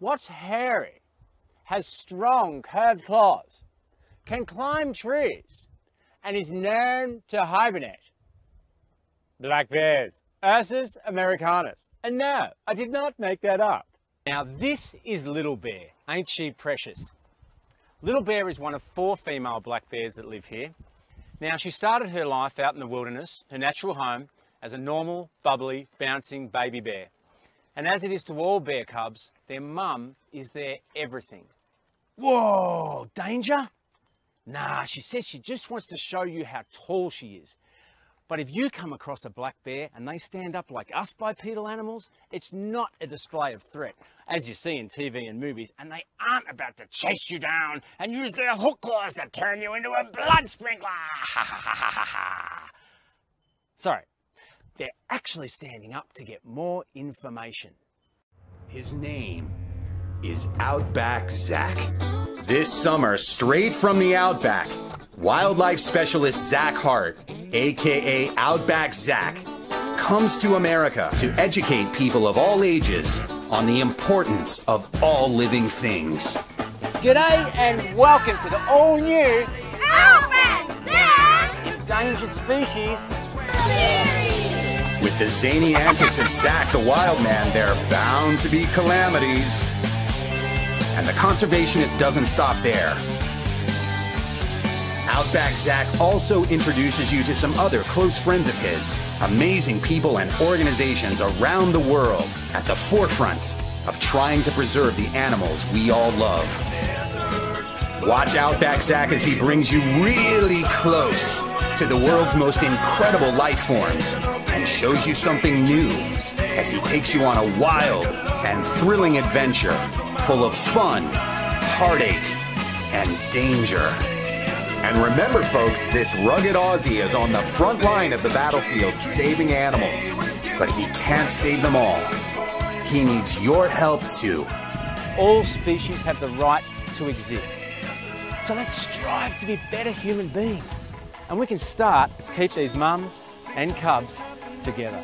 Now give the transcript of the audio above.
What's hairy, has strong curved claws, can climb trees, and is known to hibernate? Black bears, Ursus americanus. And no, I did not make that up. Now this is Little Bear, ain't she precious? Little Bear is one of four female black bears that live here. Now she started her life out in the wilderness, her natural home, as a normal, bubbly, bouncing baby bear. And as it is to all bear cubs, their mum is their everything. Whoa, danger? Nah, she says she just wants to show you how tall she is. But if you come across a black bear and they stand up like us bipedal animals, it's not a display of threat, as you see in TV and movies, and they aren't about to chase you down and use their hook claws to turn you into a blood sprinkler. Sorry, they're actually standing up to get more information. His name is Outback Zack. This summer, straight from the Outback, wildlife specialist Zack Heart, aka Outback Zack, comes to America to educate people of all ages on the importance of all living things. G'day and welcome to the all new Outback Zack endangered species. With the zany antics of Zack the Wild Man, there are bound to be calamities. And the conservationist doesn't stop there. Outback Zack also introduces you to some other close friends of his, amazing people and organizations around the world at the forefront of trying to preserve the animals we all love. Watch Outback Zack as he brings you really close to the world's most incredible life forms and shows you something new as he takes you on a wild and thrilling adventure full of fun, heartache, and danger. And remember, folks, this rugged Aussie is on the front line of the battlefield saving animals. But he can't save them all. He needs your help too. All species have the right to exist. So let's strive to be better human beings. And we can start to keep these mums and cubs together.